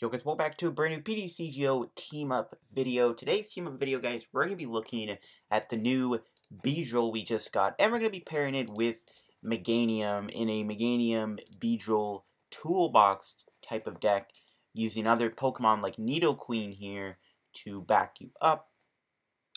Yo guys, welcome back to a brand new PTCGO team up video. Today's team up video, guys, we're going to be looking at the new Beedrill we just got, and we're going to be pairing it with Meganium in a Meganium Beedrill toolbox type of deck, using other Pokemon like Nidoqueen here to back you up.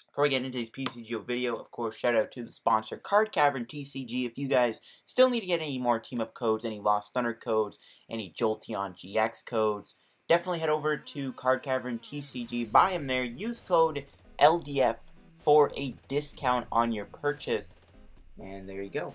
Before we get into today's PTCGO video, of course, shout out to the sponsor, Card Cavern TCG. If you guys still need to get any more team up codes, any Lost Thunder codes, any Jolteon GX codes, definitely head over to Card Cavern TCG, buy them there, use code LDF for a discount on your purchase. And there you go.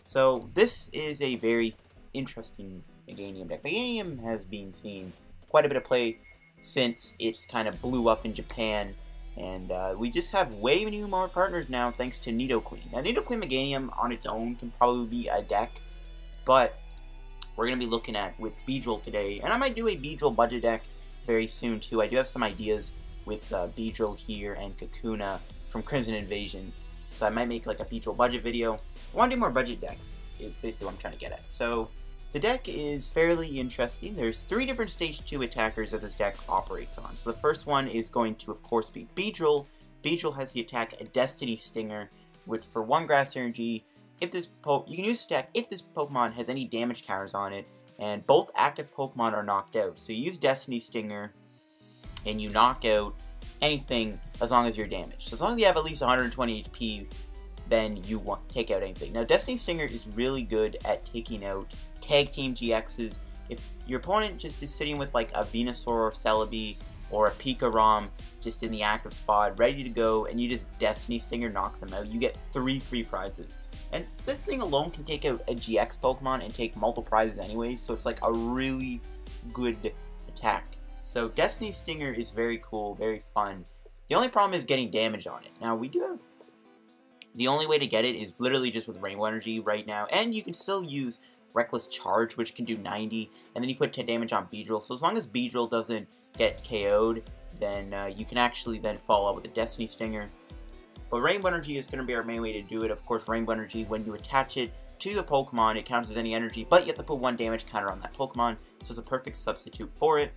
So this is a very interesting Meganium deck. Meganium has been seen quite a bit of play since it's kind of blew up in Japan. And uh, we just have way many more partners now thanks to Nidoqueen. Now Nidoqueen Meganium on its own can probably be a deck, but we're going to be looking at with Beedrill today. And I might do a Beedrill budget deck very soon too. I do have some ideas with uh, Beedrill here and Kakuna from Crimson Invasion. So I might make like a Beedrill budget video. I want to do more budget decks is basically what I'm trying to get at. So the deck is fairly interesting. There's three different stage 2 attackers that this deck operates on. So the first one is going to of course be Beedrill. Beedrill has the attack a Destiny Stinger, which for one grass energy if this po you can use the attack if this Pokemon has any damage counters on it, and both active Pokemon are knocked out. So you use Destiny Stinger, and you knock out anything as long as you're damaged. So as long as you have at least 120 HP, then you want take out anything. Now Destiny Stinger is really good at taking out tag team GXs. If your opponent just is sitting with like a Venusaur or Celebi or a Pikarom just in the active spot, ready to go, and you just Destiny Stinger knock them out, you get three free prizes. And this thing alone can take out a GX Pokemon and take multiple prizes anyways, so it's like a really good attack. So Destiny Stinger is very cool, very fun. The only problem is getting damage on it. Now we do have... The only way to get it is literally just with Rainbow Energy right now, and you can still use Reckless Charge, which can do 90, and then you put 10 damage on Beedrill. So as long as Beedrill doesn't get KO'd, then uh, you can actually then follow up with a Destiny Stinger. But Rainbow Energy is going to be our main way to do it. Of course, Rainbow Energy, when you attach it to a Pokemon, it counts as any energy, but you have to put one damage counter on that Pokemon, so it's a perfect substitute for it.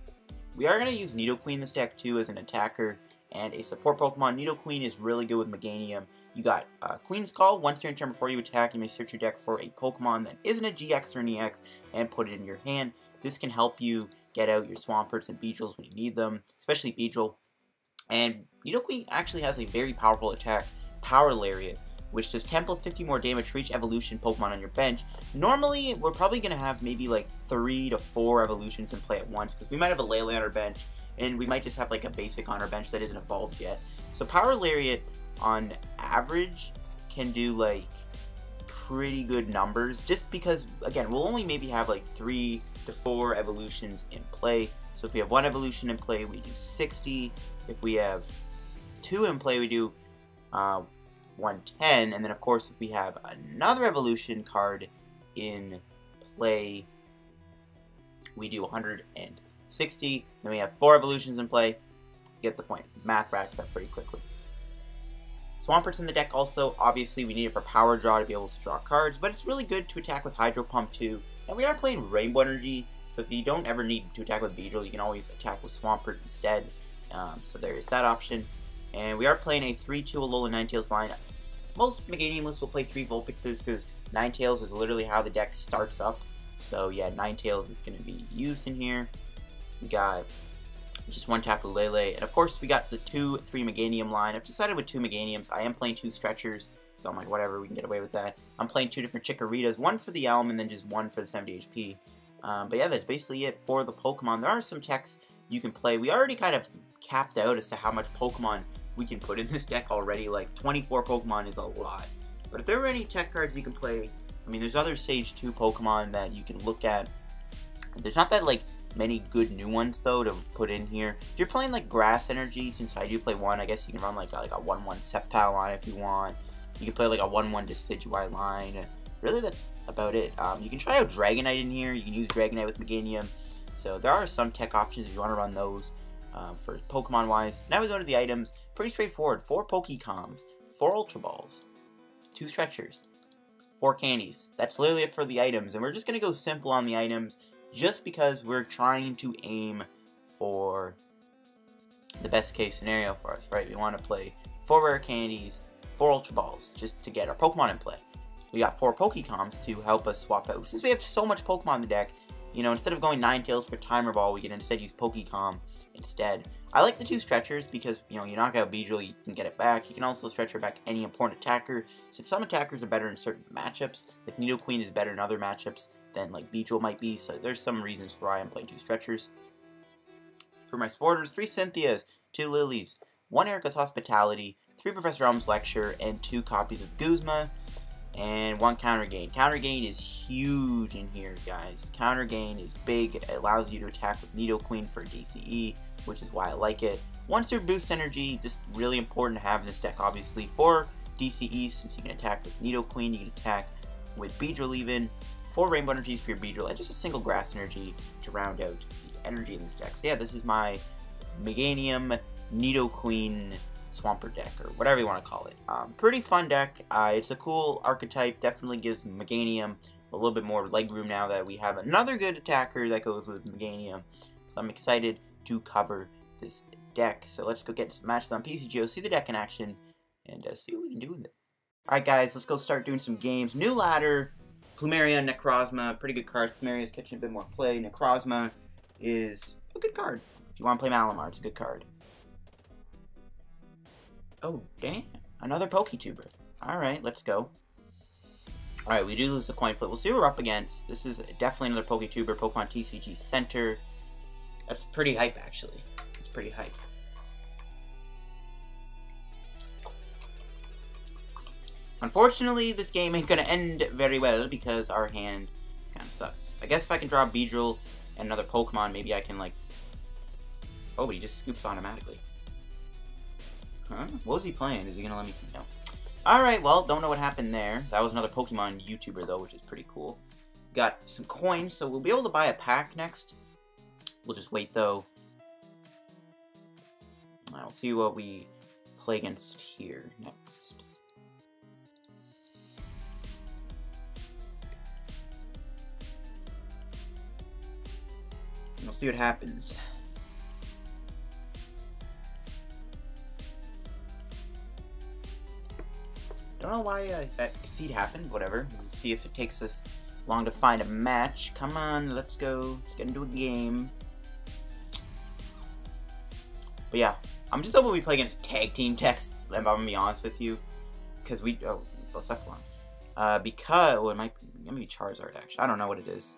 We are going to use Nidoqueen this deck too as an attacker and a support Pokemon. Nidoqueen is really good with Meganium. You got uh, Queen's Call. Once during turn before you attack, you may search your deck for a Pokemon that isn't a GX or an EX and put it in your hand. This can help you get out your Swamperts and Beedrills when you need them, especially Beedrill. And Nidoqueen actually has a very powerful attack, Power Lariat, which does 10 plus 50 more damage for each evolution Pokemon on your bench. Normally, we're probably going to have maybe like 3 to 4 evolutions in play at once, because we might have a Lele on our bench, and we might just have like a basic on our bench that isn't evolved yet. So Power Lariat, on average, can do like pretty good numbers, just because, again, we'll only maybe have like 3 to 4 evolutions in play. So if we have one evolution in play, we do 60. If we have two in play, we do uh, 110. And then, of course, if we have another evolution card in play, we do 160. Then we have four evolutions in play. Get the point. Math racks up pretty quickly. Swampert's in the deck also. Obviously, we need it for power draw to be able to draw cards, but it's really good to attack with Hydro Pump too. And we are playing Rainbow Energy, so if you don't ever need to attack with Beedrill, you can always attack with Swampert instead. Um, so there is that option. And we are playing a 3-2 Alola Ninetales line. Most Meganium lists will play 3 Vulpixes because Ninetales is literally how the deck starts up. So yeah, Ninetales is going to be used in here. We got just one Tapu Lele. And of course, we got the 2-3 Meganium line. I've decided with two Meganiums. I am playing two Stretchers. So I'm like, whatever, we can get away with that. I'm playing two different Chikoritas. One for the Elm and then just one for the 70 HP. Um, but yeah, that's basically it for the Pokemon. There are some techs you can play. We already kind of capped out as to how much Pokemon we can put in this deck already. Like, 24 Pokemon is a lot. But if there are any tech cards you can play, I mean, there's other Stage 2 Pokemon that you can look at. There's not that, like, many good new ones, though, to put in here. If you're playing, like, Grass Energy, since I do play one, I guess you can run, like, a, like a 1-1 Sceptile line if you want. You can play, like, a 1-1 Decidueye line really that's about it. Um, you can try out Dragonite in here. You can use Dragonite with Meganium. So there are some tech options if you want to run those uh, for Pokemon-wise. Now we go to the items. Pretty straightforward. Four Pokecoms, four Ultra Balls, two Stretchers, four Candies. That's literally it for the items. And we're just going to go simple on the items just because we're trying to aim for the best case scenario for us, right? We want to play four rare candies, four Ultra Balls, just to get our Pokemon in play. We got four Pokecoms to help us swap out. Since we have so much Pokemon in the deck, you know, instead of going Ninetales for Timer Ball, we can instead use Pokecom instead. I like the two stretchers because, you know, you knock out Beedrill, you can get it back. You can also stretcher back any important attacker. Since some attackers are better in certain matchups, if Nidoqueen is better in other matchups than, like, Beedrill might be, so there's some reasons for why I'm playing two stretchers. For my supporters, three Cynthias, two Lillies, one Erika's Hospitality, three Professor Elm's Lecture, and two copies of Guzma, and one counter gain. Counter gain is huge in here, guys. Counter gain is big. It allows you to attack with Nidoqueen for DCE, which is why I like it. One super boost energy, just really important to have in this deck, obviously, for DCE, since you can attack with Nidoqueen, you can attack with Beedrill even. Four Rainbow Energies for your Beedrill, and just a single Grass Energy to round out the energy in this deck. So yeah, this is my Meganium Nidoqueen Swamper deck, or whatever you want to call it. Um, pretty fun deck. Uh, it's a cool archetype. Definitely gives Meganium a little bit more leg room now that we have another good attacker that goes with Meganium. So I'm excited to cover this deck. So let's go get some matches on PTCGO, see the deck in action, and uh, see what we can do with it. Alright guys, let's go start doing some games. New ladder, Plumeria, Necrozma, pretty good cards. Plumeria is catching a bit more play. Necrozma is a good card. If you want to play Malamar, it's a good card. Oh, damn. Another Poketuber. Alright, let's go. Alright, we do lose the coin flip. We'll see what we're up against. This is definitely another Poketuber, Pokemon TCG Center. That's pretty hype, actually. It's pretty hype. Unfortunately, this game ain't gonna end very well because our hand kind of sucks. I guess if I can draw Beedrill and another Pokemon, maybe I can, like... Oh, but he just scoops automatically. Huh? What was he playing? Is he gonna let me know? Alright, well, don't know what happened there. That was another Pokemon YouTuber, though, which is pretty cool. Got some coins, so we'll be able to buy a pack next. We'll just wait, though. I'll see what we play against here next. we'll see what happens. Don't know why uh, that concede happened, whatever. We'll see if it takes us long to find a match. Come on, let's go. Let's get into a game. But yeah, I'm just hoping we play against tag team if I'm gonna be honest with you. Because we, oh, Blacephalon. Uh, because, oh, it might, it might be Charizard, actually. I don't know what it is.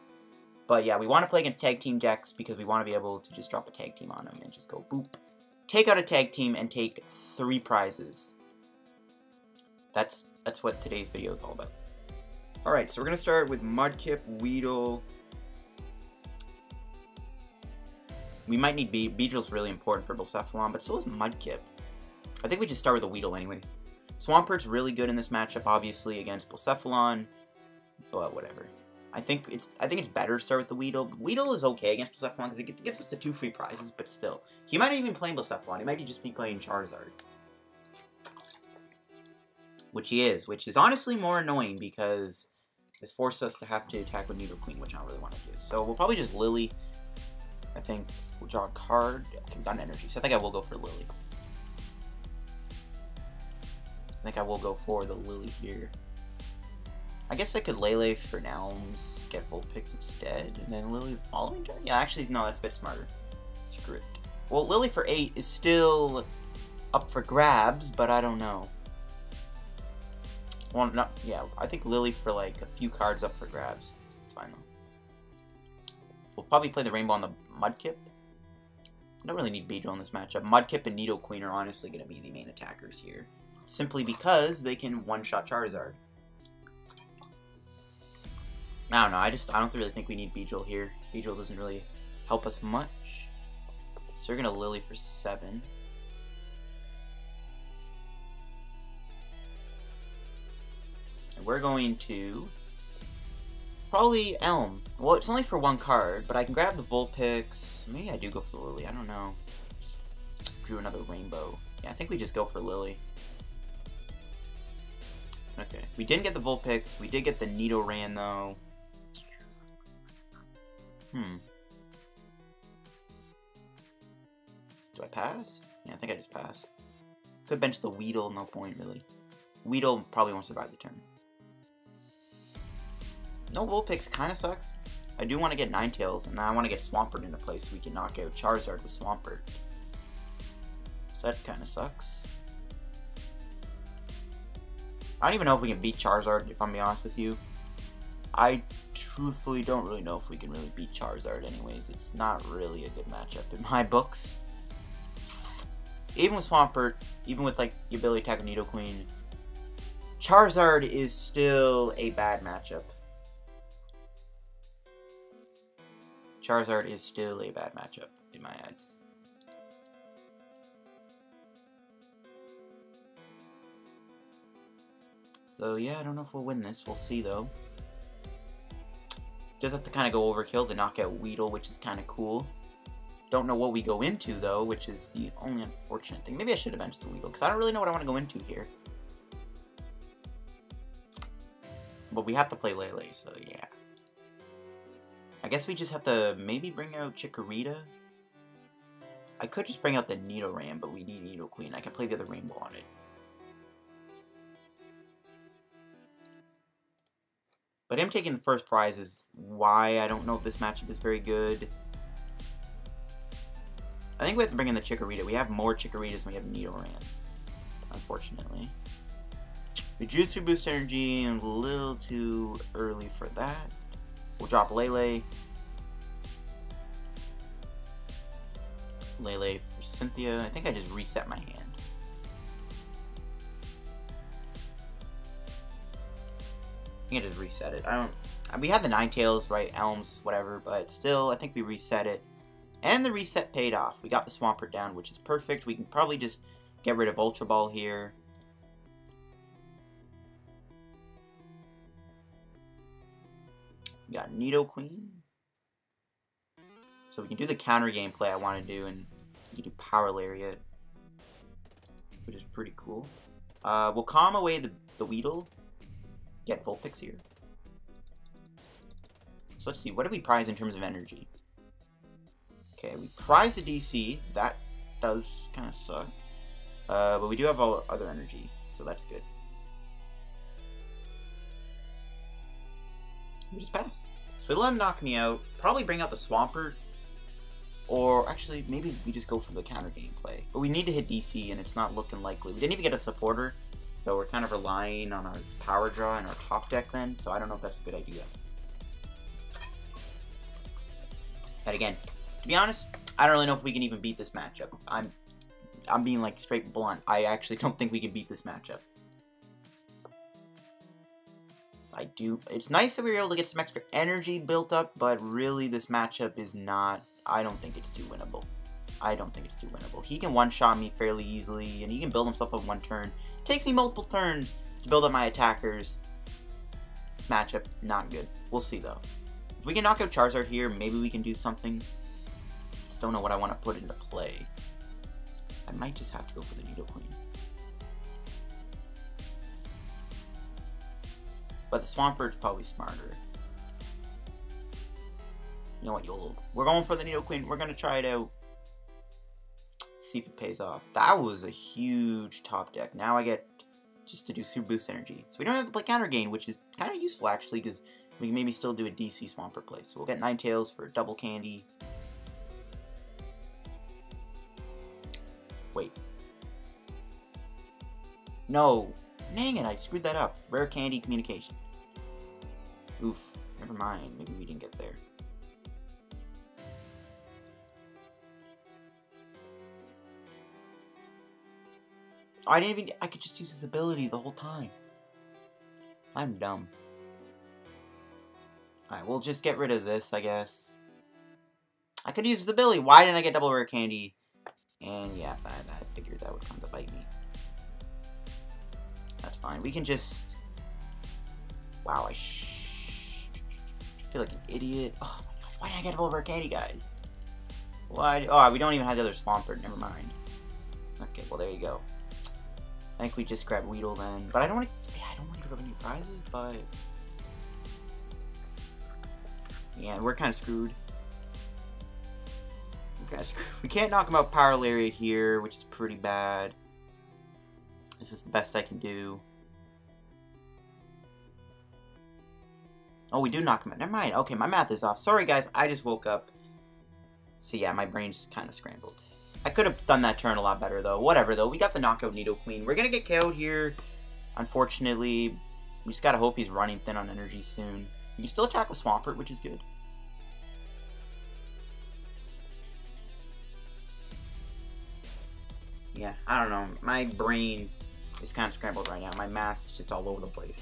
But yeah, we want to play against tag team decks because we want to be able to just drop a tag team on them and just go boop. Take out a tag team and take three prizes. That's that's what today's video is all about. Alright, so we're going to start with Mudkip, Weedle. We might need Be Beedrill's really important for Blacephalon, but so is Mudkip. I think we just start with a Weedle anyways. Swampert's really good in this matchup, obviously, against Blacephalon, but whatever. I think it's I think it's better to start with the Weedle. Weedle is okay against Blacephalon because it gets us the two free prizes, but still. He might not even play Blacephalon. He might just be playing Charizard which he is, which is honestly more annoying because this forces us to have to attack with Nidoqueen, which I don't really want to do. So we'll probably just Lillie. I think we'll draw a card. Okay, we got an energy, so I think I will go for Lillie. I think I will go for the Lillie here. I guess I could Lele for Nelms, get Vulpix instead, and then Lillie the following turn? Yeah, actually, no, that's a bit smarter. Screw it. Well, Lillie for 8 is still up for grabs, but I don't know. Well, not, yeah, I think Lillie for like a few cards up for grabs. It's fine though. We'll probably play the Rainbow on the Mudkip. I don't really need Beedrill in this matchup. Mudkip and Nidoqueen are honestly going to be the main attackers here. Simply because they can one-shot Charizard. I don't know, I just, I don't really think we need Beedrill here. Beedrill doesn't really help us much. So we're going to Lillie for 7. And we're going to probably Elm. Well, it's only for one card, but I can grab the Vulpix. Maybe I do go for Lillie. I don't know. Drew another Rainbow. Yeah, I think we just go for Lillie. Okay, we didn't get the Vulpix. We did get the Nidoran, though. Hmm. Do I pass? Yeah, I think I just pass. Could bench the Weedle, no point really. Weedle probably won't survive the turn. No Vulpix kind of sucks. I do want to get Ninetales, and I want to get Swampert into place so we can knock out Charizard with Swampert. So that kind of sucks. I don't even know if we can beat Charizard, if I'm being honest with you. I truthfully don't really know if we can really beat Charizard anyways. It's not really a good matchup in my books. Even with Swampert, even with like the ability attack Nidoqueen, Charizard is still a bad matchup. Charizard is still a bad matchup in my eyes. So yeah, I don't know if we'll win this. We'll see though. Just have to kind of go overkill to knock out Weedle, which is kind of cool. Don't know what we go into though, which is the only unfortunate thing. Maybe I should have benched the Weedle, because I don't really know what I want to go into here. But we have to play Lele, so yeah. I guess we just have to maybe bring out Chikorita. I could just bring out the Nidoran, but we need Nidoqueen. I can play the other Rainbow on it. But him taking the first prize is why I don't know if this matchup is very good. I think we have to bring in the Chikorita. We have more Chikoritas than we have Nidorans, unfortunately. We Jutsu Boost Energy, a little too early for that. We'll drop Lele. Lele for Cynthia. I think I just reset my hand. I think I just reset it. I don't... We have the Ninetales, right? Elms, whatever, but still, I think we reset it. And the reset paid off. We got the Swampert down, which is perfect. We can probably just get rid of Ultra Ball here. We got Nidoqueen. So we can do the counter gain play I want to do, and we can do Power Lariat, which is pretty cool. Uh, we'll calm away the, the Weedle, get Vulpix here. So let's see, what do we prize in terms of energy? Okay, we prize the DC, that does kind of suck. Uh, but we do have all other energy, so that's good. We just pass. So we let him knock me out. Probably bring out the Swampert. Or actually, maybe we just go for the counter gain play. But we need to hit DC, and it's not looking likely. We didn't even get a supporter, so we're kind of relying on our power draw and our top deck then. So I don't know if that's a good idea. And again, to be honest, I don't really know if we can even beat this matchup. I'm, I'm being like straight blunt. I actually don't think we can beat this matchup. I do. It's nice that we were able to get some extra energy built up, but really this matchup is not. I don't think it's too winnable. I don't think it's too winnable. He can one-shot me fairly easily, and he can build himself up one turn. It takes me multiple turns to build up my attackers. This matchup, not good. We'll see, though. If we can knock out Charizard here, maybe we can do something. Just don't know what I want to put into play. I might just have to go for the Nidoqueen. But the Swampert's probably smarter. You know what, you'll... We're going for the Nidoqueen. We're going to try it out. See if it pays off. That was a huge top deck. Now I get just to do Super Boost Energy. So we don't have to play Counter Gain, which is kind of useful, actually, because we can maybe still do a DC Swampert play. So we'll get Ninetales for double candy. Wait. No. Dang it, I screwed that up. Rare candy communication. Oof. Never mind. Maybe we didn't get there. Oh, I didn't even... I could just use his ability the whole time. I'm dumb. Alright, we'll just get rid of this, I guess. I could use his ability. Why didn't I get double rare candy? And yeah, I, I figured that would come to bite me. Fine. We can just... Wow, I feel like an idiot. Oh my gosh, why didn't I get double rare candy, guys? Why? Oh, we don't even have the other Swampert. Never mind. Okay, well there you go. I think we just grab Weedle then. But I don't want to. Yeah, I don't want to give up any prizes, but yeah, we're kind of screwed. we can't knock him out Power Lariat here, which is pretty bad. This is the best I can do. Oh, we do knock him out. Never mind. Okay, my math is off. Sorry, guys. I just woke up. So, yeah, my brain's kind of scrambled. I could have done that turn a lot better, though. Whatever, though. We got the knockout Nidoqueen. We're going to get KO'd here. Unfortunately, we just got to hope he's running thin on energy soon. You can still attack with Swampert, which is good. Yeah, I don't know. My brain is kind of scrambled right now. My math is just all over the place.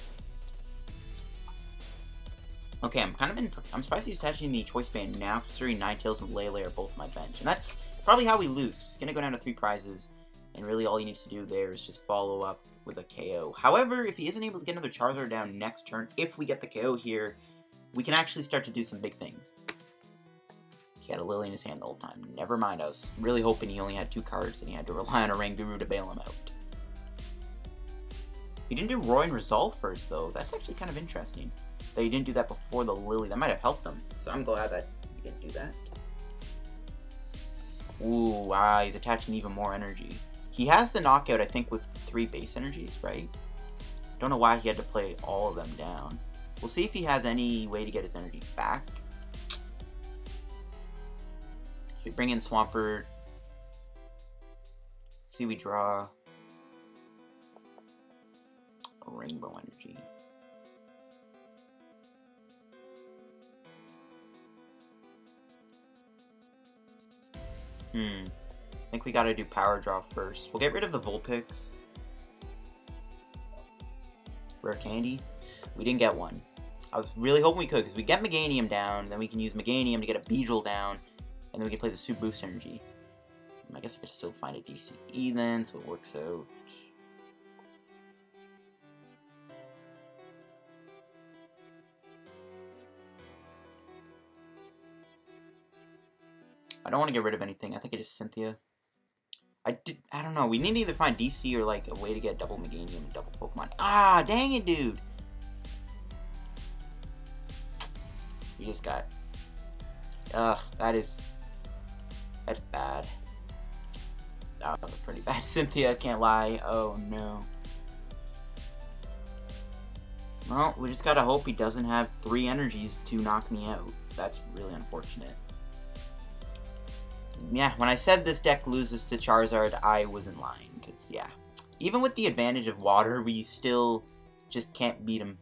Okay, I'm kind of in. I'm surprised he's attaching the choice band now, considering Ninetales and Lele are both my bench, and that's probably how we lose. He's gonna go down to three prizes, and really all he needs to do there is just follow up with a KO. However, if he isn't able to get another Charizard down next turn, if we get the KO here, we can actually start to do some big things. He had a Lillie in his hand the whole time. Never mind, I was really hoping he only had two cards and he had to rely on a Ranguru to bail him out. He didn't do Roaring Resolve first, though. That's actually kind of interesting. That he didn't do that before the Lillie. That might have helped him. So I'm glad that he didn't do that. Ooh, wow, he's attaching even more energy. He has the knockout, I think, with three base energies, right? Don't know why he had to play all of them down. We'll see if he has any way to get his energy back. So we bring in Swampert. See, we draw rainbow energy. Hmm. I think we gotta do power draw first. We'll get rid of the Vulpix. Rare candy. We didn't get one. I was really hoping we could, because we get Meganium down, then we can use Meganium to get a Beedrill down, and then we can play the Super Boost Energy. I guess I could still find a DCE then, so it works out. I don't want to get rid of anything. I think it is Cynthia. I did. I don't know. We need to either find DC or like a way to get double Meganium and double Pokemon. Ah, dang it, dude. We just got. Ugh, that is. That's bad. That was pretty bad. Cynthia, can't lie. Oh no. Well, we just gotta hope he doesn't have three energies to knock me out. That's really unfortunate yeah, when I said this deck loses to Charizard, I wasn't lying. Because, yeah. Even with the advantage of water, we still just can't beat him.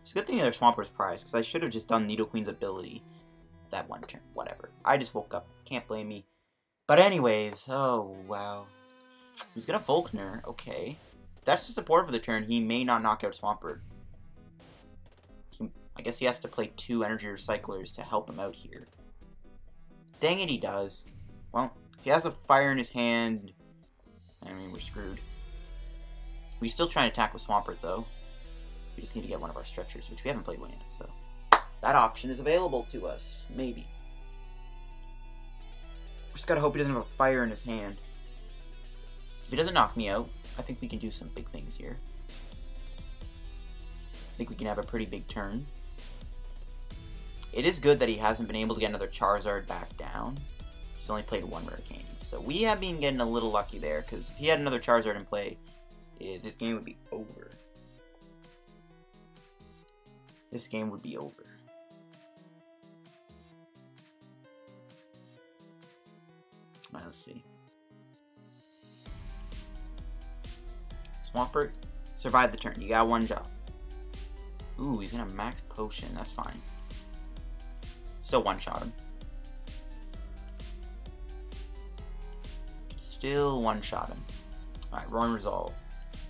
It's a good thing there's Swamper's Prize, because I should have just done Nidoqueen's ability that one turn. Whatever. I just woke up. Can't blame me. But anyways, oh, wow. He's gonna Volkner. Okay. That's the support for the turn, he may not knock out Swampert. I guess he has to play two energy recyclers to help him out here. Dang it, he does. Well, if he has a fire in his hand, I mean, we're screwed. We still try and attack with Swampert, though. We just need to get one of our stretchers, which we haven't played one yet, so... That option is available to us. Maybe. Just gotta hope he doesn't have a fire in his hand. If he doesn't knock me out, I think we can do some big things here. I think we can have a pretty big turn. It is good that he hasn't been able to get another Charizard back down. He's only played one Rare Candy. So we have been getting a little lucky there, because if he had another Charizard in play, it, this game would be over. This game would be over. Let's see. Swampert, survive the turn. You got one job. Ooh, he's gonna max potion. That's fine. Still one-shot him. Still one-shot him. Alright, Roaring Resolve.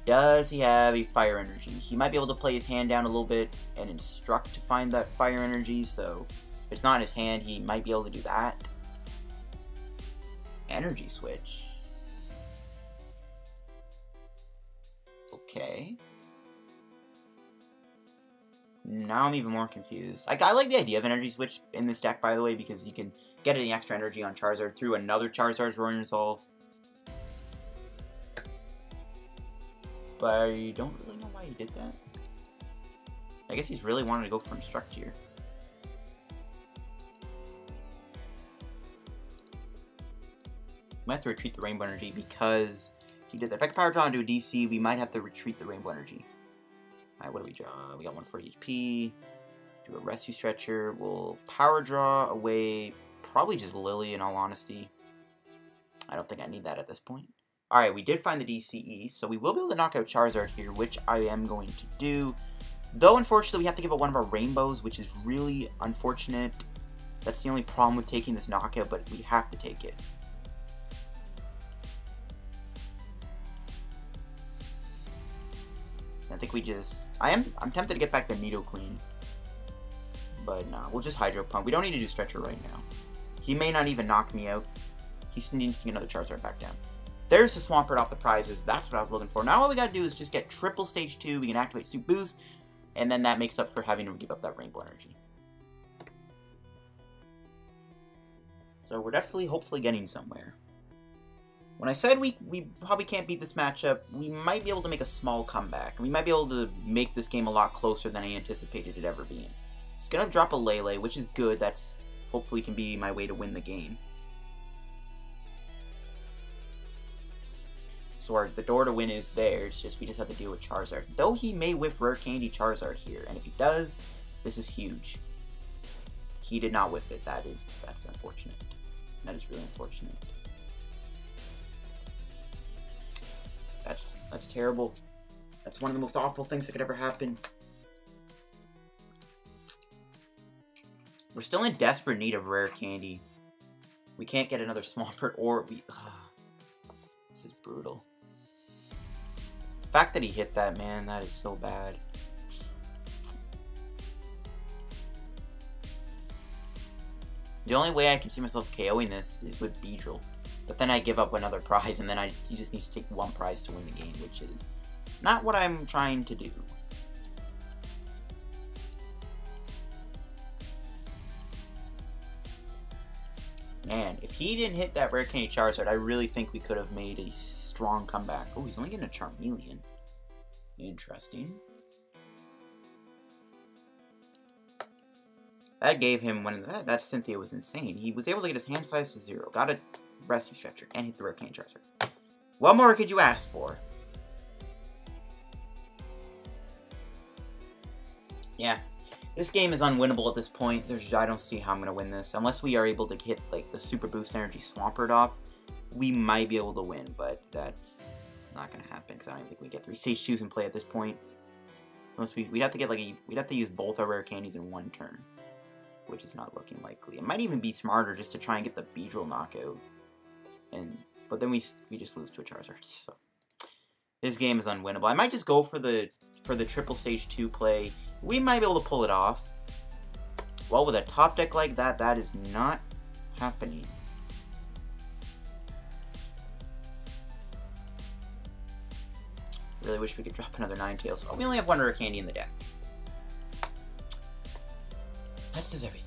Does he have a fire energy? He might be able to play his hand down a little bit and instruct to find that fire energy, so if it's not in his hand, he might be able to do that. Energy switch. Okay now I'm even more confused. I like the idea of Energy Switch in this deck, by the way, because you can get any extra energy on Charizard through another Charizard's Roaring Resolve. But I don't really know why he did that. I guess he's really wanted to go for Instruct here. Might have to retreat the Rainbow Energy because he did that. If I could Power Draw into a DC, we might have to retreat the Rainbow Energy. Alright, what do we draw? We got 140 HP. Do a Rescue Stretcher. We'll Power Draw away probably just Lillie, in all honesty. I don't think I need that at this point. Alright, we did find the DCE, so we will be able to knock out Charizard here, which I am going to do. Though, unfortunately, we have to give up one of our rainbows, which is really unfortunate. That's the only problem with taking this knockout, but we have to take it. I think we just... I am I'm tempted to get back the Nidoqueen. But nah, we'll just Hydro Pump. We don't need to do Stretcher right now. He may not even knock me out. He needs to get another Charizard back down. There's the Swampert off the prizes. That's what I was looking for. Now all we gotta do is just get triple stage 2. We can activate Super Boost. And then that makes up for having to give up that Rainbow Energy. So we're definitely, hopefully, getting somewhere. When I said we, we probably can't beat this matchup, we might be able to make a small comeback. We might be able to make this game a lot closer than I anticipated it ever being. It's to drop a Lele, which is good. That's hopefully can be my way to win the game. So our, the door to win is there, it's just we just have to deal with Charizard. Though he may whiff Rare Candy Charizard here, and if he does, this is huge. He did not whiff it, that is, that's unfortunate. That is really unfortunate. That's, that's terrible. That's one of the most awful things that could ever happen. We're still in desperate need of rare candy. We can't get another Swampert or we... this is brutal The fact that he hit that, man, that is so bad. The only way I can see myself KOing this is with Beedrill. But then I give up another prize, and then I you just need to take one prize to win the game, which is not what I'm trying to do. Man, if he didn't hit that Rare Candy Charizard, I really think we could have made a strong comeback. Oh, he's only getting a Charmeleon. Interesting. That gave him when that, that Cynthia was insane. He was able to get his hand size to zero, got a rescue stretcher, and hit the rare cane Charizard. What more could you ask for? Yeah, this game is unwinnable at this point. There's I don't see how I'm gonna win this unless we are able to hit like the Super Boost Energy Swampert off we might be able to win, but that's not going to happen because I don't think we get three stage twos in play at this point. Unless we, we'd have to get like a, we'd have to use both our rare candies in one turn, which is not looking likely. It might even be smarter just to try and get the Beedrill knockout, and but then we we just lose to a Charizard. So this game is unwinnable. I might just go for the for the triple stage two play. We might be able to pull it off. Well, with a top deck like that, that is not happening. Really wish we could drop another Ninetales. Oh, we only have one candy in the deck. That does everything.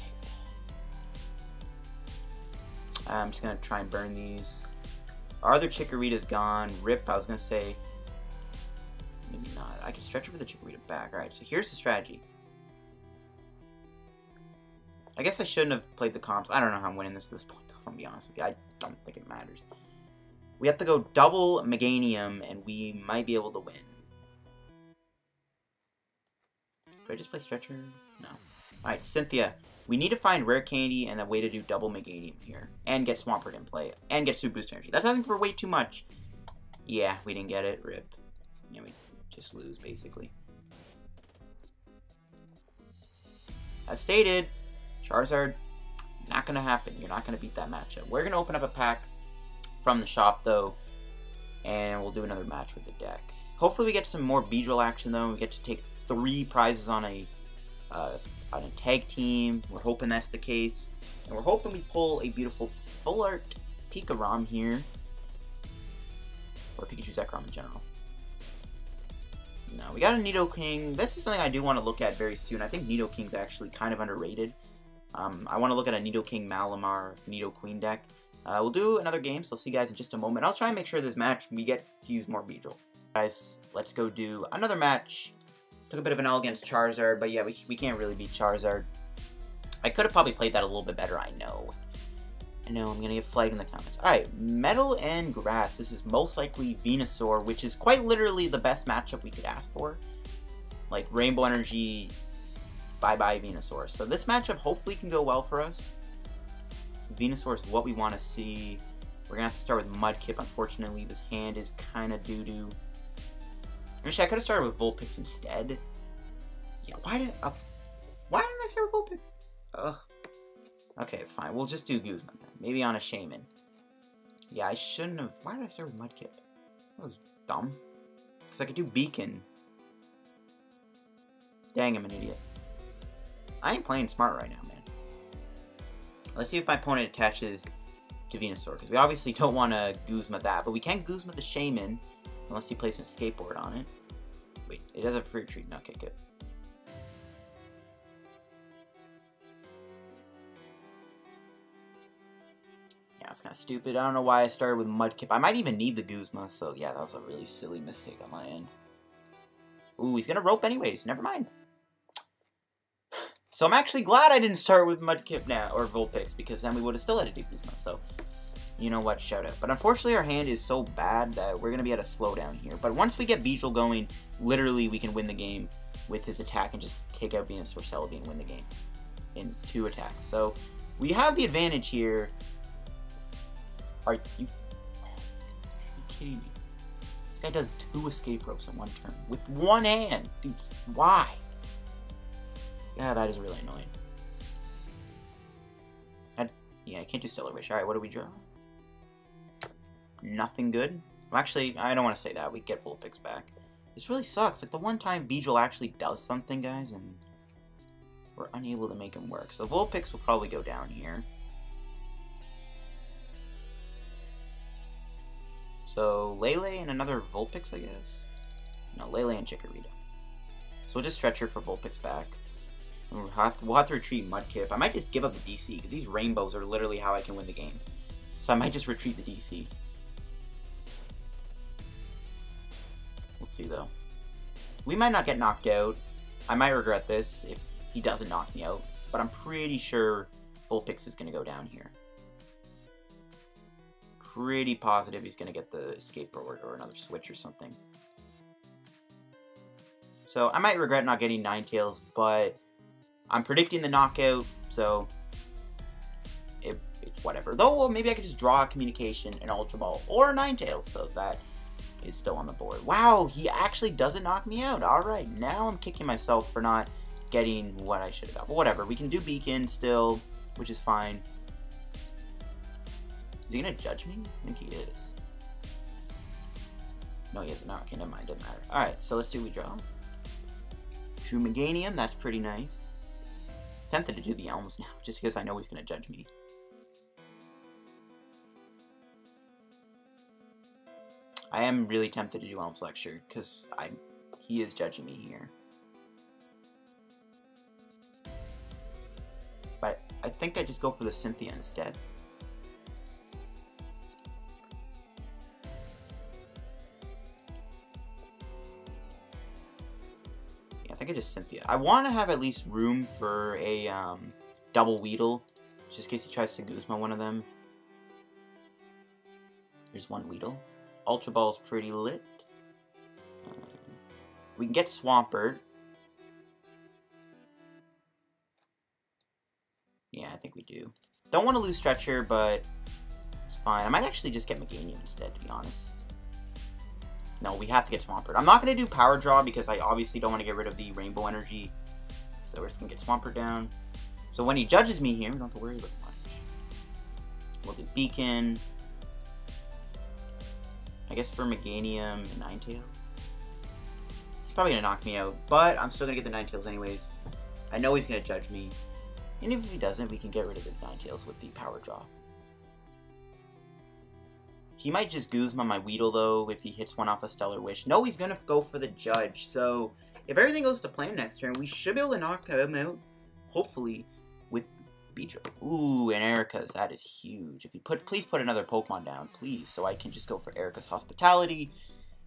I'm just gonna try and burn these. Our other Chikorita's gone. Rip, I was gonna say. Maybe not. I can stretch over the Chikorita back. Alright, so here's the strategy. I guess I shouldn't have played the comps. I don't know how I'm winning this at this point, if I'm be honest with you. I don't think it matters. We have to go double Meganium, and we might be able to win. Do I just play Stretcher? No. Alright, Cynthia. We need to find Rare Candy and a way to do double Meganium here. And get Swampert in play. And get Super Boost Energy. That's asking for way too much. Yeah, we didn't get it. Rip. Yeah, we just lose, basically. As stated, Charizard, not going to happen. You're not going to beat that matchup. We're going to open up a pack from the shop, though. And we'll do another match with the deck. Hopefully we get some more Beedrill action, though. We get to take three prizes on a uh, on a tag team. We're hoping that's the case. And we're hoping we pull a beautiful full art Pika ROM here. Or Pikachu Zekrom in general. No, we got a Nidoking. This is something I do want to look at very soon. I think Nidoking's actually kind of underrated. Um, I want to look at a Nidoking Malamar Nidoqueen deck. Uh, we'll do another game, so I'll see you guys in just a moment. I'll try and make sure this match we get to use more Beedrill. Guys, let's go do another match. Took a bit of an L against Charizard, but yeah, we, we can't really beat Charizard. I could have probably played that a little bit better, I know. I know, I'm gonna get flagged in the comments. Alright, Metal and Grass. This is most likely Venusaur, which is quite literally the best matchup we could ask for. Like, Rainbow Energy, bye-bye Venusaur. So this matchup hopefully can go well for us. Venusaur is what we want to see. We're gonna have to start with Mudkip. Unfortunately, this hand is kind of doo-doo. Actually, I could have started with Vulpix instead. Yeah, why did... Uh, why didn't I start with Vulpix? Ugh. Okay, fine. We'll just do Guzma then. Maybe on a Shaymin. Yeah, I shouldn't have... Why did I start with Mudkip? That was dumb. Because I could do Beacon. Dang, I'm an idiot. I ain't playing smart right now, man. Let's see if my opponent attaches to Venusaur, because we obviously don't want to Guzma that, but we can Guzma the Shaymin, unless he plays a skateboard on it. Wait, it does have free retreat. Okay, good. that's kind of stupid. I don't know why I started with Mudkip. I might even need the Guzma, so yeah, that was a really silly mistake on my end. Ooh, he's gonna rope anyways. Never mind. So I'm actually glad I didn't start with Mudkip now, or Vulpix, because then we would have still had to do Guzma, so... You know what, shout out. But unfortunately our hand is so bad that we're gonna be at a slowdown here. But once we get Beedrill going, literally we can win the game with his attack and just take out Venusaur Celebi and win the game in two attacks. So we have the advantage here are you, are you kidding me? This guy does two escape ropes in one turn with one hand. Dude, why? Yeah, that is really annoying. Yeah, I can't do Stellar Wish. Alright, what do we draw? Nothing good. Well, actually, I don't want to say that. We get Vulpix back. This really sucks. Like, the one time Beedrill actually does something, guys, and we're unable to make him work. So Vulpix will probably go down here. So Lele and another Vulpix, I guess? No, Lele and Chikorita. So we'll just stretch her for Vulpix back. We'll have, we'll have to retreat Mudkip. I might just give up the DC, because these rainbows are literally how I can win the game. So I might just retreat the DC. Though. We might not get knocked out. I might regret this if he doesn't knock me out. But I'm pretty sure Vulpix is going to go down here pretty positive he's going to get the skateboard or another switch or something. So I might regret not getting Ninetales, but I'm predicting the knockout, so it, it's whatever. Though maybe I could just draw a communication, an Ultra Ball, or a Ninetales, so that is still on the board. Wow, he actually doesn't knock me out. Alright, now I'm kicking myself for not getting what I should have got. But whatever, we can do Beacon still, which is fine. Is he gonna judge me? I think he is. No, he isn't. Okay, never mind. Doesn't matter. Alright, so let's see what we draw. True Meganium, that's pretty nice. Tempted to do the Elms now, just because I know he's gonna judge me. I am really tempted to do Elms Lecture, because I he is judging me here. But I think I just go for the Cynthia instead. Yeah, I think I just Cynthia. I want to have at least room for a um, double Weedle, just in case he tries to Guzma one of them. There's one Weedle. Ultra Ball's pretty lit. Uh, we can get Swampert. Yeah, I think we do. Don't want to lose Stretcher, but it's fine. I might actually just get Meganium instead, to be honest. No, we have to get Swampert. I'm not going to do Power Draw because I obviously don't want to get rid of the Rainbow Energy. So we're just going to get Swampert down. So when he judges me here, we don't have to worry about much. We'll do Beacon. I guess for Meganium and Ninetales. He's probably going to knock me out, but I'm still going to get the Ninetales anyways. I know he's going to judge me. And if he doesn't, we can get rid of the Ninetales with the Power Draw. He might just Guzma my Weedle, though, if he hits one off a Stellar Wish. No, he's going to go for the Judge. So, if everything goes to plan next turn, we should be able to knock him out, hopefully, Beedrill. Ooh, and Erika's. That is huge. If you put, Please put another Pokemon down, please, so I can just go for Erika's Hospitality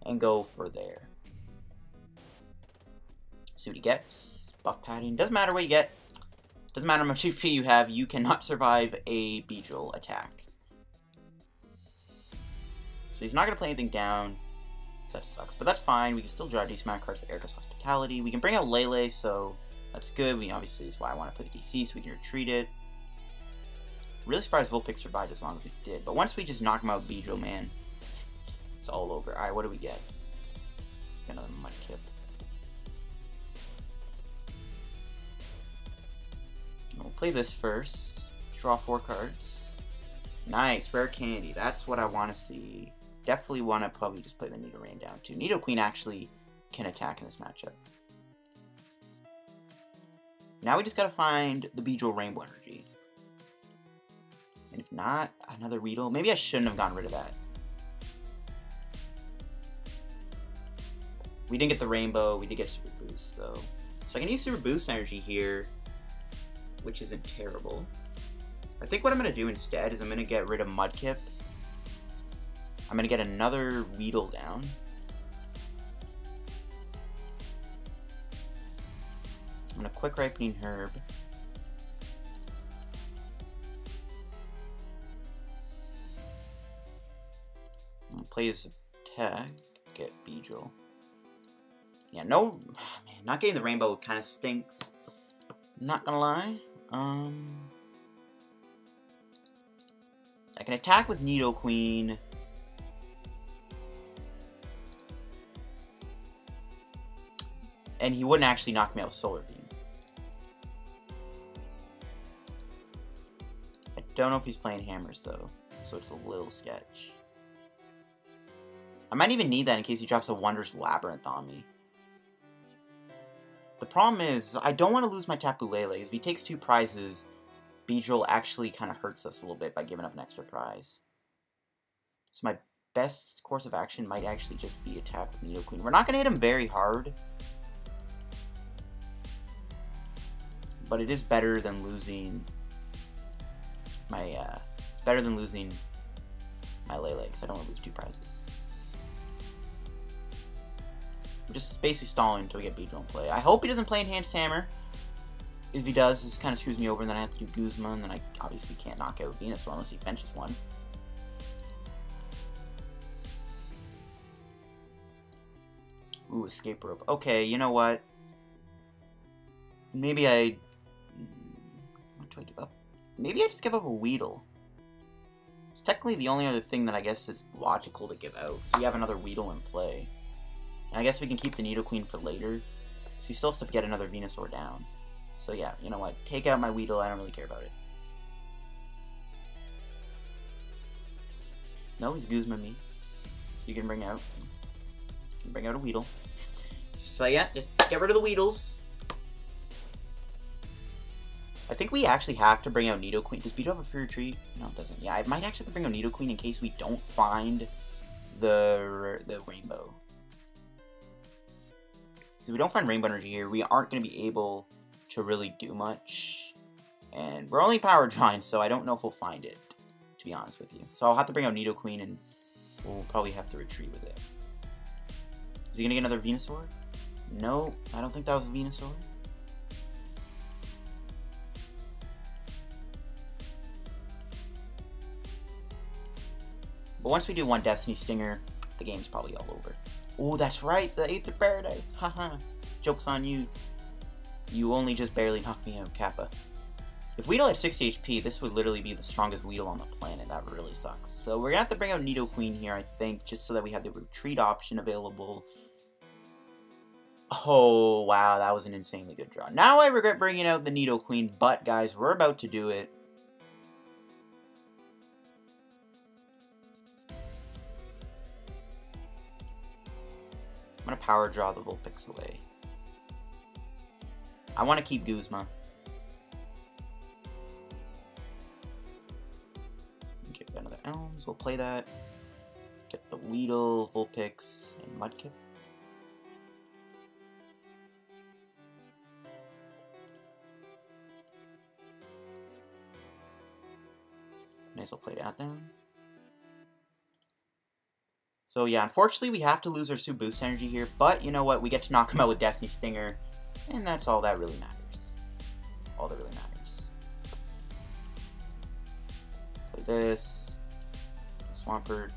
and go for there. See what he gets. Buff padding. Doesn't matter what you get. Doesn't matter how much HP you have, you cannot survive a Beedrill attack. So he's not going to play anything down. So that sucks. But that's fine. We can still draw decent amount of cards for Erika's Hospitality. We can bring out Lele, so that's good. We obviously is why I want to play DC, so we can retreat it. Really surprised Vulpix survived as long as it did. But once we just knock him out Beedrill, man, it's all over. Alright, what do we get? Another Mudkip. We'll play this first. Draw four cards. Nice, rare candy. That's what I want to see. Definitely want to probably just play the Nidoran down too. Nidoqueen actually can attack in this matchup. Now we just gotta find the Beedrill Rainbow Energy. And if not, another Weedle. Maybe I shouldn't have gotten rid of that. We didn't get the Rainbow, we did get Super Boost though. So I can use Super Boost Energy here, which isn't terrible. I think what I'm going to do instead is I'm going to get rid of Mudkip I'm going to get another Weedle down. I'm going to Quick Ripening Herb. Play his attack, get Beedrill. Yeah, no, man, not getting the rainbow kind of stinks. Not gonna lie. Um, I can attack with Nidoqueen. and he wouldn't actually knock me out with Solar Beam. I don't know if he's playing hammers, though, so it's a little sketch. I might even need that in case he drops a Wondrous Labyrinth on me. The problem is, I don't want to lose my Tapu Lele. If he takes two prizes, Beedrill actually kind of hurts us a little bit by giving up an extra prize. So my best course of action might actually just be attack with Nidoqueen. We're not going to hit him very hard, but it is better than losing my, uh, better than losing my Lele, because I don't want to lose two prizes. Just basically stalling until we get Beedrill in play. I hope he doesn't play Enhanced Hammer. If he does, this kind of screws me over, and then I have to do Guzma, and then I obviously can't knock out Venusaur unless he benches one. Ooh, escape rope. Okay, you know what? Maybe I mm, What do I give up? Maybe I just give up a Weedle. It's technically the only other thing that I guess is logical to give out. So we have another Weedle in play. And I guess we can keep the Nidoqueen for later. So he still has to get another Venusaur down. So yeah, you know what? Take out my Weedle, I don't really care about it. No, he's Guzma me. So you can bring out... Can bring out a Weedle. So yeah, just get rid of the Weedles. I think we actually have to bring out Nidoqueen. Does Beedrill have a free Tree? No, it doesn't. Yeah, I might actually have to bring out Nidoqueen in case we don't find the the rainbow. If we don't find rainbow energy here, we aren't going to be able to really do much. And we're only power drawing, so I don't know if we'll find it, to be honest with you. So I'll have to bring out Nidoqueen, and we'll probably have to retreat with it. Is he going to get another Venusaur? No, I don't think that was a Venusaur. But once we do one Destiny Stinger, the game's probably all over. Oh, that's right, the Aether Paradise. Haha. Joke's on you. You only just barely knocked me out, Kappa. If Weedle had 60 HP, this would literally be the strongest Weedle on the planet. That really sucks. So we're gonna have to bring out Nidoqueen here, I think, just so that we have the retreat option available. Oh, wow, that was an insanely good draw. Now I regret bringing out the Nidoqueen, but guys, we're about to do it. I'm going to power draw the Vulpix away. I want to keep Guzma. Get another Elms, we'll play that. Get the Weedle, Vulpix, and Mudkip. Nice, we'll play that down. So yeah, unfortunately we have to lose our Sue boost energy here, but you know what, we get to knock him out with Destiny Stinger, and that's all that really matters. All that really matters. Play this. Swampert.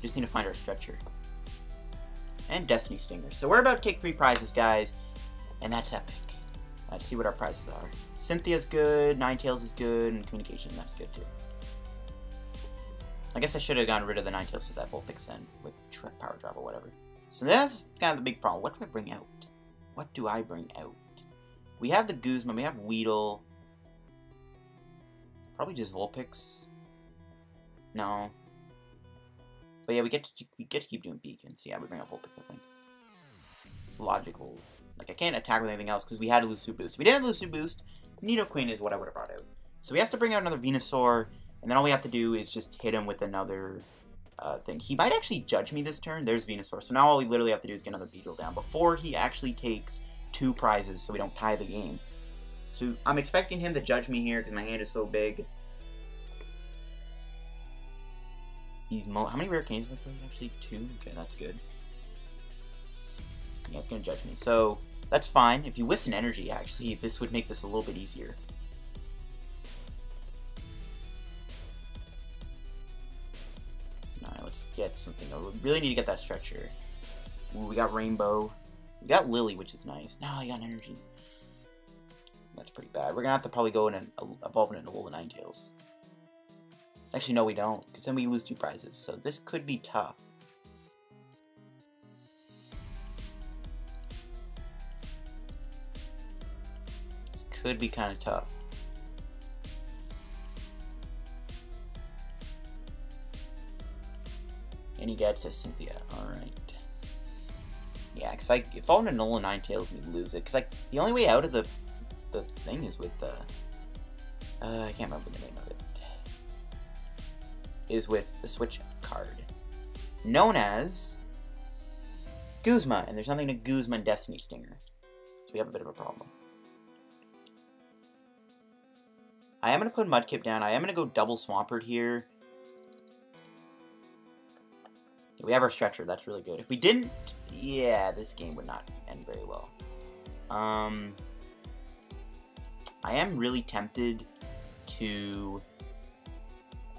Just need to find our stretcher. And Destiny Stinger. So we're about to take three prizes, guys, and that's epic. Let's see what our prizes are. Cynthia's good, Ninetales is good, and Communication, that's good too. I guess I should have gotten rid of the Ninetales with that Vulpix then, with Power Drop or whatever. So that's kind of the big problem. What do I bring out? What do I bring out? We have the Guzma, we have Weedle. Probably just Vulpix. No. But yeah, we get to we get to keep doing beacons. Yeah, we bring out Vulpix, I think. It's logical. Like I can't attack with anything else because we had a Lucy boost. If we didn't have Lucy boost, Nidoqueen is what I would have brought out. So he has to bring out another Venusaur, and then all we have to do is just hit him with another uh, thing. He might actually judge me this turn. There's Venusaur. So now all we literally have to do is get another Beetle down before he actually takes two prizes so we don't tie the game. So I'm expecting him to judge me here because my hand is so big. He's how many rare candies have I? Actually, two? Okay, that's good. Yeah, it's gonna judge me. So, that's fine. If you an energy, actually, this would make this a little bit easier. Get something. We really need to get that stretcher. Ooh, we got Rainbow. We got Lillie, which is nice. Now I got energy. That's pretty bad. We're gonna have to probably go in and evolve it into Alola Ninetales. Actually, no, we don't, because then we lose two prizes. So this could be tough. This could be kind of tough. And he gets a Cynthia. Alright. Yeah, because if I if all in a Nola Ninetales, we lose it. Because like the only way out of the the thing is with uh, uh I can't remember the name of it is with the Switch card, known as Guzma, and there's nothing to Guzma and Destiny Stinger, so we have a bit of a problem. I am going to put Mudkip down. I am going to go double Swampert here. We have our Stretcher. That's really good. If we didn't, yeah, this game would not end very well. Um, I am really tempted to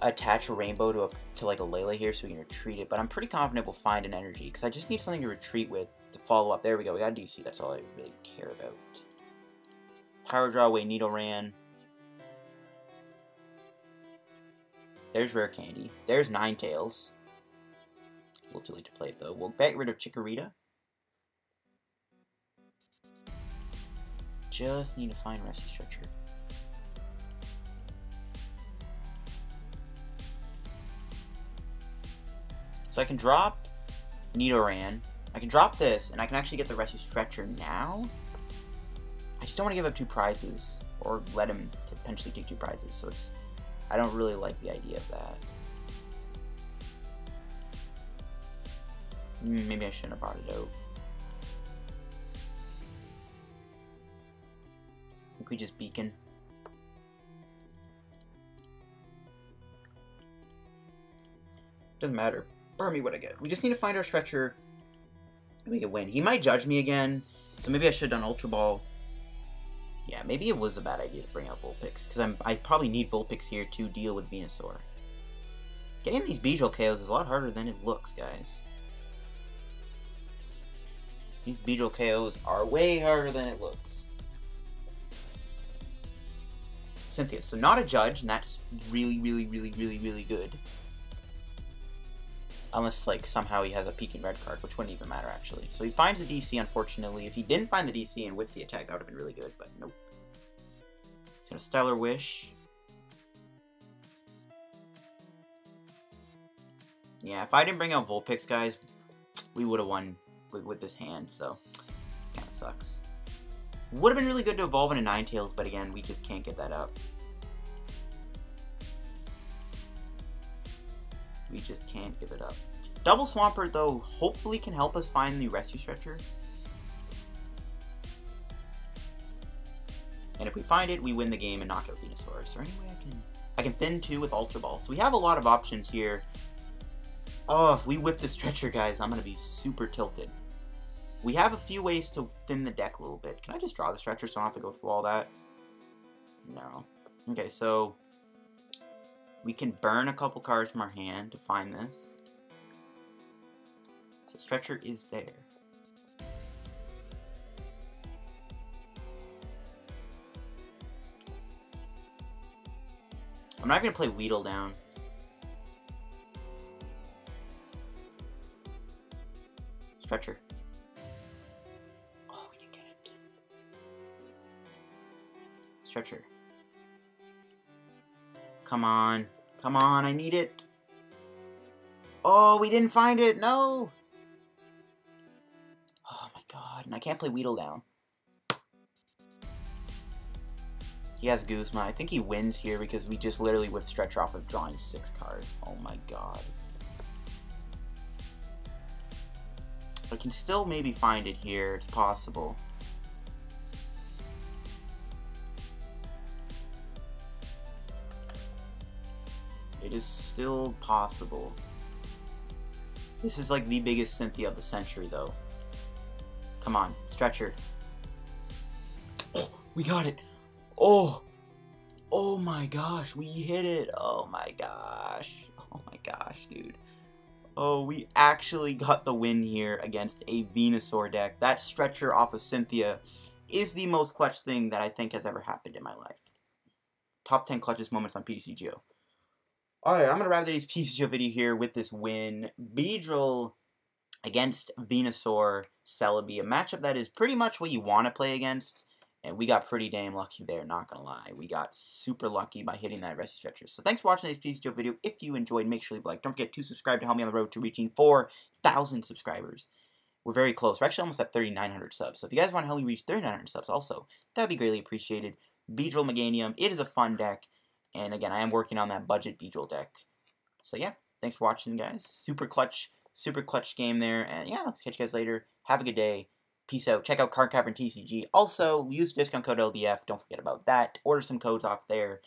attach a rainbow to a to like a Lele here so we can retreat it, but I'm pretty confident we'll find an energy because I just need something to retreat with to follow up. There we go. We got DC. That's all I really care about. Power draw away Nidoran. There's Rare Candy. There's Ninetales. Little too late to play it though. We'll get rid of Chikorita. Just need to find Rescue Stretcher. So I can drop Nidoran. I can drop this, and I can actually get the Rescue Stretcher now. I just don't want to give up two prizes, or let him potentially take two prizes. So it's, I don't really like the idea of that. Maybe I shouldn't have brought it out. We just beacon. Doesn't matter. Army what I get. We just need to find our stretcher we can win. He might judge me again, so maybe I should have done Ultra Ball. Yeah, maybe it was a bad idea to bring out Vulpix, because I'm I probably need Vulpix here to deal with Venusaur. Getting these Beedrill KOs is a lot harder than it looks, guys. These Beedrill KOs are way harder than it looks. Cynthia, so not a judge, and that's really, really, really, really, really good. Unless, like, somehow he has a peeking red card, which wouldn't even matter, actually. So he finds the DC, unfortunately. If he didn't find the DC and with the attack, that would have been really good, but nope. He's gonna Stellar Wish. Yeah, if I didn't bring out Vulpix, guys, we would have won with, with this hand, so kind of sucks. Would have been really good to evolve into Ninetales, but again, we just can't get that up. We just can't give it up. Double Swampert, though, hopefully can help us find the Rescue Stretcher. And if we find it, we win the game and knock out Venusaur. Is there any way I can... I can thin two with Ultra Ball. So we have a lot of options here. Oh, if we whip the Stretcher, guys, I'm going to be super tilted. We have a few ways to thin the deck a little bit. Can I just draw the Stretcher so I don't have to go through all that? No. Okay, so we can burn a couple cards from our hand to find this. So Stretcher is there. I'm not going to play Weedle down. Stretcher. Stretcher. Come on. Come on, I need it. Oh, we didn't find it. No. Oh my god. And I can't play Weedle down. He has Guzma. I think he wins here because we just literally with stretch off of drawing six cards. Oh my god. I can still maybe find it here. It's possible. Is still possible. This is like the biggest Cynthia of the century, though. Come on, stretcher. Oh, we got it. Oh, oh my gosh, we hit it. Oh my gosh. Oh my gosh, dude. Oh, we actually got the win here against a Venusaur deck. That stretcher off of Cynthia is the most clutch thing that I think has ever happened in my life. Top 10 clutchest moments on PTCGO. Alright, I'm going to wrap today's PTCGO video here with this win. Beedrill against Venusaur Celebi, a matchup that is pretty much what you want to play against. And we got pretty damn lucky there, not gonna lie. We got super lucky by hitting that rescue stretcher. So thanks for watching this PTCGO video. If you enjoyed, make sure you like. Don't forget to subscribe to help me on the road to reaching 4,000 subscribers. We're very close. We're actually almost at 3,900 subs. So if you guys want to help me reach 3,900 subs also, that would be greatly appreciated. Beedrill Meganium, it is a fun deck. And again, I am working on that budget Beedrill deck. So yeah, thanks for watching, guys. Super clutch, super clutch game there. And yeah, I'll catch you guys later. Have a good day. Peace out. Check out Card Cavern TCG. Also, use discount code LDF. Don't forget about that. Order some codes off there.